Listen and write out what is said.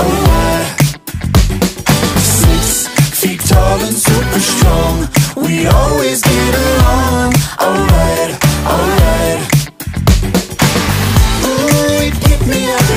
alive Six feet tall and super strong. We always get along. Alright, alright